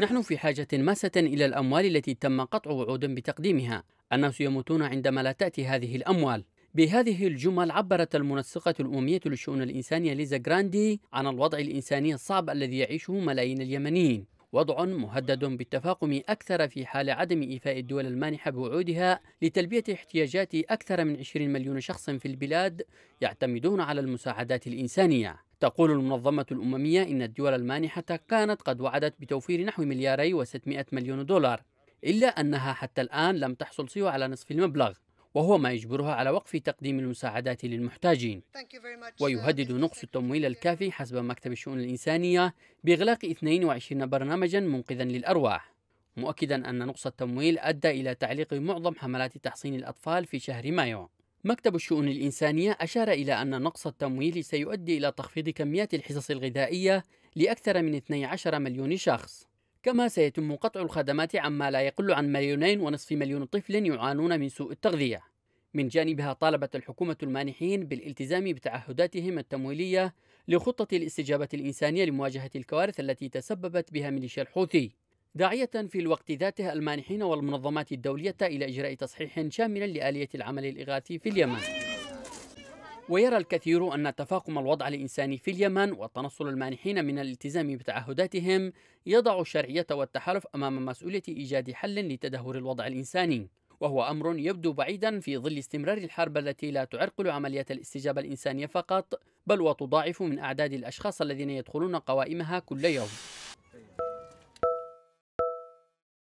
نحن في حاجة ماسة إلى الأموال التي تم قطع وعود بتقديمها. الناس يموتون عندما لا تأتي هذه الأموال. بهذه الجمل عبرت المنسقة الأممية للشؤون الإنسانية ليزا جراندي عن الوضع الإنساني الصعب الذي يعيشه ملايين اليمنيين. وضع مهدد بالتفاقم أكثر في حال عدم إيفاء الدول المانحة بوعودها لتلبية احتياجات أكثر من 20 مليون شخص في البلاد يعتمدون على المساعدات الإنسانية. تقول المنظمة الأممية إن الدول المانحة كانت قد وعدت بتوفير نحو ملياري و600 مليون دولار إلا أنها حتى الآن لم تحصل سوى على نصف المبلغ وهو ما يجبرها على وقف تقديم المساعدات للمحتاجين. ويهدد نقص التمويل الكافي حسب مكتب الشؤون الإنسانية بإغلاق 22 برنامجا منقذا للأرواح. مؤكدا أن نقص التمويل أدى إلى تعليق معظم حملات تحصين الأطفال في شهر مايو. مكتب الشؤون الإنسانية أشار إلى أن نقص التمويل سيؤدي إلى تخفيض كميات الحصص الغذائية لأكثر من 12 مليون شخص. كما سيتم قطع الخدمات عما لا يقل عن مليونين ونصف مليون طفل يعانون من سوء التغذية. من جانبها طالبت الحكومة المانحين بالالتزام بتعهداتهم التمويلية لخطة الاستجابة الإنسانية لمواجهة الكوارث التي تسببت بها ميليشيا الحوثي. داعية في الوقت ذاته المانحين والمنظمات الدولية إلى إجراء تصحيح شامل لآلية العمل الإغاثي في اليمن. ويرى الكثير أن تفاقم الوضع الإنساني في اليمن وتنصل المانحين من الالتزام بتعهداتهم يضع الشرعية والتحالف أمام مسؤولية إيجاد حل لتدهور الوضع الإنساني. وهو أمر يبدو بعيدا في ظل استمرار الحرب التي لا تعرقل عمليات الاستجابة الإنسانية فقط بل وتضاعف من أعداد الأشخاص الذين يدخلون قوائمها كل يوم.